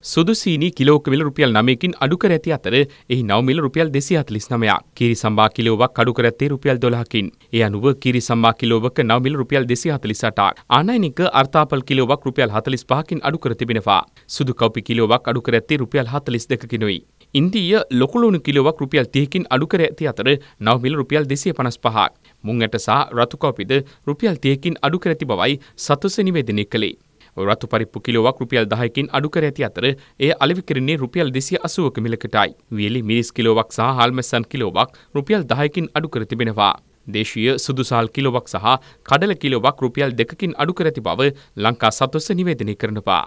සුදු සීනි කිලෝක මිල රුපියල් 9කින් අඩු කර ඇති අතර එහි නව මිල රුපියල් 249ක්. කීරි සම්බා කිලෝවක් අඩු කර ඇත්තේ රුපියල් 12කින්. ඒ අනුව කීරි සම්බා කිලෝවක නව මිල රුපියල් 248ක්. ආනයනික අර්ථාපල් කිලෝවක් රුපියල් 45කින් අඩු කර තිබෙනවා. සුදු කව්පි කිලෝවක් අඩු කර ඇත්තේ රුපියල් 42කිනුයි. ඉන්දීය ලොකුලුණු කිලෝවක් රුපියල් 30කින් අඩු කර ඇති අතර නව මිල රුපියල් 255ක්. මුං ඇට සහ රතු කව්පිද රුපියල් 30කින් අඩු කර ඇති බවයි සතුස නිවේදනය කළේ. රතු පරිප්පු කිලෝවක් රුපියල් 10කින් අඩු කර ඇති අතර එය අලෙවි කෙරෙන්නේ රුපියල් 280ක මිලකටයි. වියලි මිරිස් කිලෝවක් සහ හාල්මැස්සන් කිලෝවක් රුපියල් 10කින් අඩු කර තිබෙනවා. දේශීය සුදුසාල් කිලෝවක් සහ කඩල කිලෝවක් රුපියල් 2කින් අඩු කර ඇති බව ලංකා සතුස්ස නිවේදනය කරනවා.